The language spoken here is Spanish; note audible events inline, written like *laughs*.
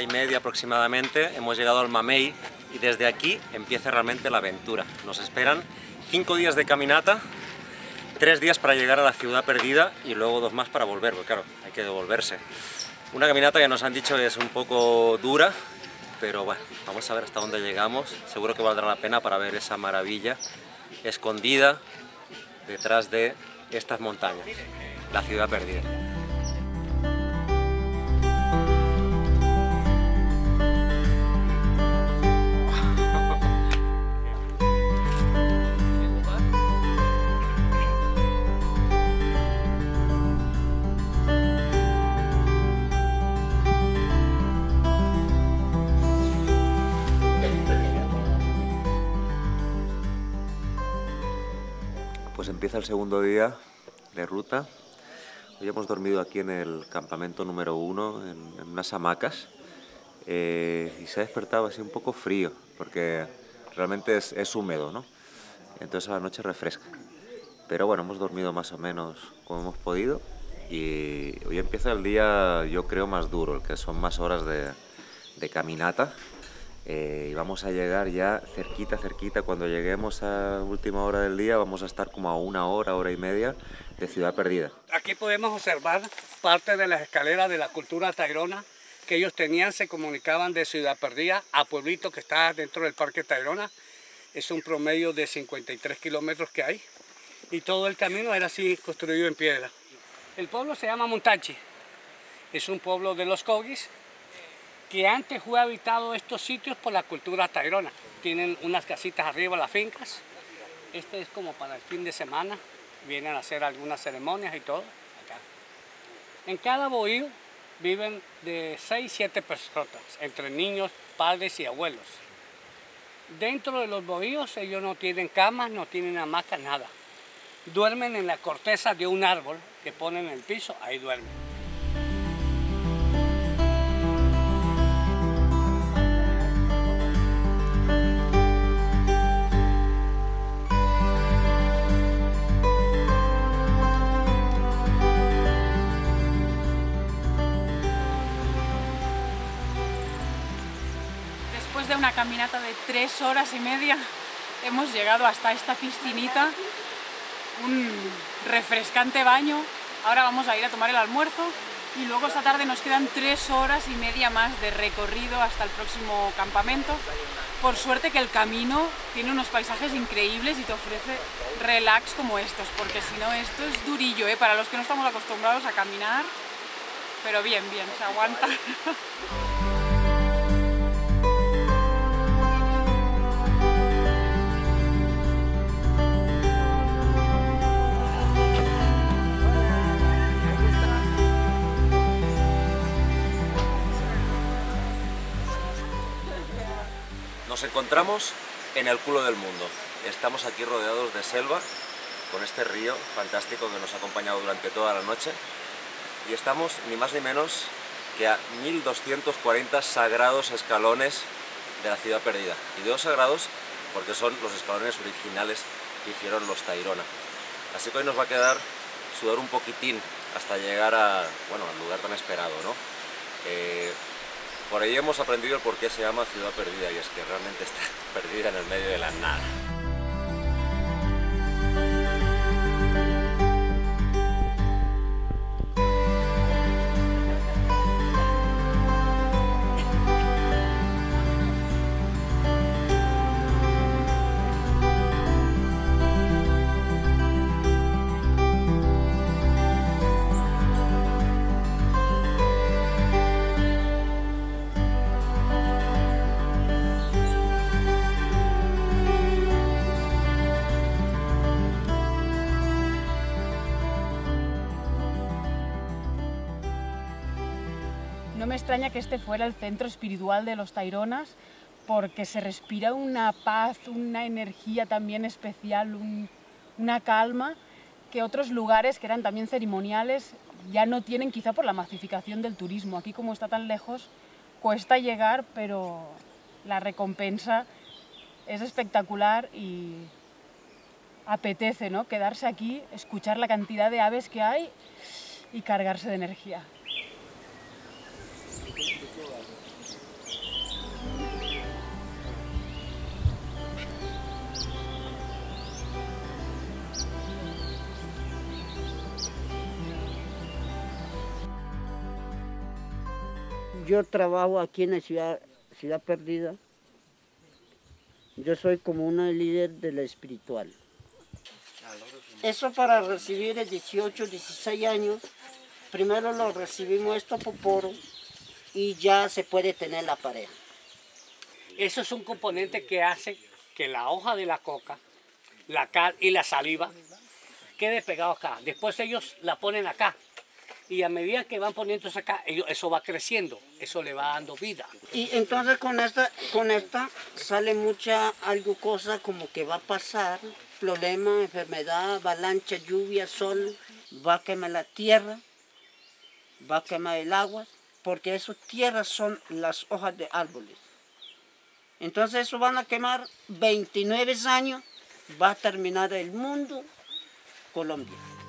y media aproximadamente hemos llegado al Mamey y desde aquí empieza realmente la aventura. Nos esperan cinco días de caminata, tres días para llegar a la ciudad perdida y luego dos más para volver, porque claro, hay que devolverse. Una caminata que nos han dicho que es un poco dura, pero bueno, vamos a ver hasta dónde llegamos. Seguro que valdrá la pena para ver esa maravilla escondida detrás de estas montañas, la ciudad perdida. Empieza el segundo día de ruta. Hoy hemos dormido aquí en el campamento número uno, en, en unas hamacas, eh, y se ha despertado así un poco frío, porque realmente es, es húmedo, ¿no? Entonces a la noche refresca. Pero bueno, hemos dormido más o menos como hemos podido, y hoy empieza el día, yo creo, más duro, el que son más horas de, de caminata. Eh, y vamos a llegar ya cerquita, cerquita. Cuando lleguemos a última hora del día, vamos a estar como a una hora, hora y media de Ciudad Perdida. Aquí podemos observar parte de las escaleras de la cultura tairona que ellos tenían, se comunicaban de Ciudad Perdida a Pueblito que está dentro del Parque Tayrona. Es un promedio de 53 kilómetros que hay y todo el camino era así construido en piedra. El pueblo se llama Montachi, es un pueblo de los Kogis que antes fue habitado estos sitios por la cultura tairona. Tienen unas casitas arriba, las fincas. Este es como para el fin de semana. Vienen a hacer algunas ceremonias y todo. Acá. En cada bohío viven de 6, 7 personas, entre niños, padres y abuelos. Dentro de los bohíos ellos no tienen camas, no tienen hamacas, nada. Duermen en la corteza de un árbol que ponen en el piso, ahí duermen. Después de una caminata de tres horas y media, hemos llegado hasta esta piscinita, un refrescante baño. Ahora vamos a ir a tomar el almuerzo y luego esta tarde nos quedan tres horas y media más de recorrido hasta el próximo campamento. Por suerte que el camino tiene unos paisajes increíbles y te ofrece relax como estos, porque si no esto es durillo, ¿eh? para los que no estamos acostumbrados a caminar, pero bien, bien, se aguanta. *laughs* Nos encontramos en el culo del mundo. Estamos aquí rodeados de selva, con este río fantástico que nos ha acompañado durante toda la noche. Y estamos ni más ni menos que a 1240 sagrados escalones de la ciudad perdida. Y digo sagrados porque son los escalones originales que hicieron los Tairona. Así que hoy nos va a quedar sudar un poquitín hasta llegar a, bueno, al lugar tan esperado, ¿no? Eh, por ahí hemos aprendido el por qué se llama ciudad perdida y es que realmente está *laughs* perdida en el medio de la nada. No me extraña que este fuera el centro espiritual de los Taironas, porque se respira una paz, una energía también especial, un- una calma que otros lugares que eran también ceremoniales ya no tienen, quizá por la masificación del turismo. Aquí como está tan lejos, cuesta llegar, pero la recompensa es espectacular y apetece ¿no? quedarse aquí, escuchar la cantidad de aves que hay y cargarse de energía. Yo trabajo aquí en la ciudad, ciudad perdida. Yo soy como una líder de la espiritual. Eso para recibir el 18, 16 años, primero lo recibimos esto por poro y ya se puede tener la pareja. Eso es un componente que hace que la hoja de la coca, la cal y la saliva quede pegado acá. Después ellos la ponen acá. Y a medida que van poniéndose acá, eso va creciendo, eso le va dando vida. Y entonces con esta, con esta sale mucha algo cosa como que va a pasar, problema, enfermedad, avalancha, lluvia, sol, va a quemar la tierra, va a quemar el agua, porque esas tierras son las hojas de árboles. Entonces eso van a quemar 29 años, va a terminar el mundo Colombia.